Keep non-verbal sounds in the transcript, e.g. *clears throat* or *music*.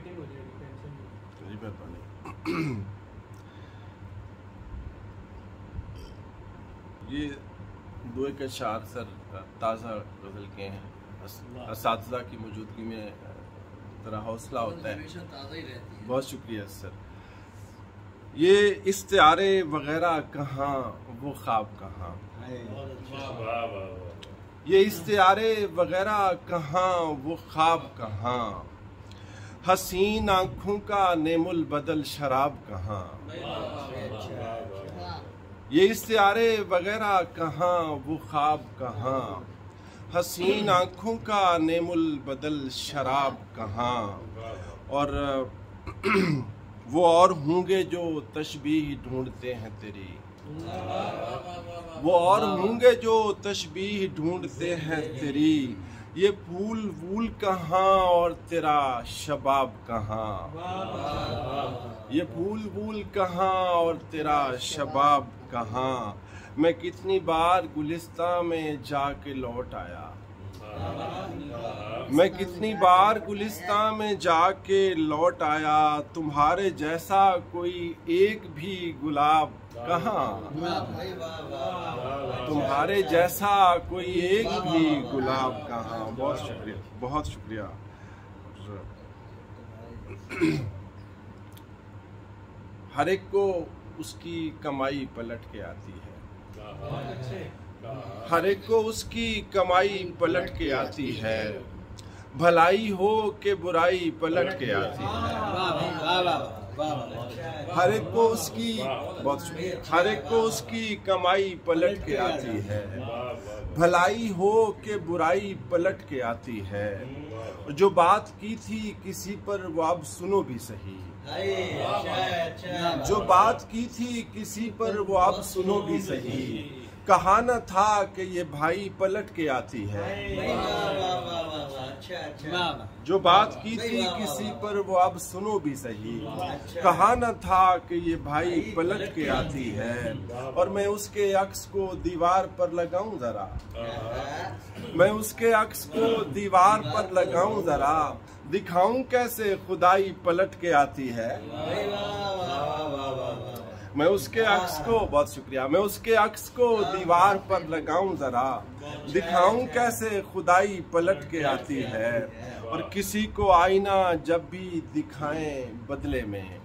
Meeting हो जाएगी tension नहीं ये दो एक अशार सर ताज़ा गज़ल के हैं। इस की मौजूदगी में तरह हौसला होता है। ही रहती है। बहुत शुक्रिया सर। ये इस्तारे वगैरह कहाँ वो ख्वाब कहाँ? ये इस्तारे वगैरह कहाँ वो ख्वाब कहाँ? हसीन आँखों का नेमुल बदल शराब कहाँ? ये इस्तारे वगैरह कहाँ? वो ख्वाब कहाँ? हसीन आँखों का नेमुल बदल शराब कहाँ? और, *clears throat* वो और होंगे जो तशबीह ढूंढते हैं तेरी। वो और होंगे जो तशबीह ढूंढते हैं तेरी। ये फूल वूल कहाँ और तेरा शबाब कहाँ? ये फूल वूल कहाँ और तेरा शबाब कहाँ? मैं कितनी बार गुलिस्तान में जाके लौट आया। मैं कितनी बार गुलिस्तान में जाके लौट आया, तुम्हारे जैसा कोई एक भी गुलाब कहाँ? तुम्हारे जैसा कोई एक भी गुलाब कहाँ? बहुत शुक्रिया बहुत शुक्रिया। हर एक को उसकी कमाई पलट के आती है। हर एक को उसकी कमाई पलट के आती है। भलाई हो के बुराई पलट के आती हर एक को उसकी हर एक को उसकी कमाई पलट के आती है। भलाई हो के बुराई पलट के आती है। जो बात की थी किसी पर, वो अब सुनो भी सही। जो बात की थी किसी पर, वो अब सुनो भी सही। कहा न था कि ये भाई पलट के आती है। जो बात की थी किसी पर वो अब सुनो भी सही। कहा न था कि ये भाई पलट के आती है और मैं उसके अक्स को दीवार पर लगाऊँ जरा। मैं उसके अक्स को दीवार पर लगाऊँ जरा। दिखाऊँ कैसे खुदाई पलट के आती है? मैं उसके अक्स को बहुत शुक्रिया। मैं उसके अक्स को दीवार पर लगाऊँ जरा। दिखाऊँ कैसे खुदाई पलट के आती है और किसी को आईना जब भी दिखाएँ बदले में।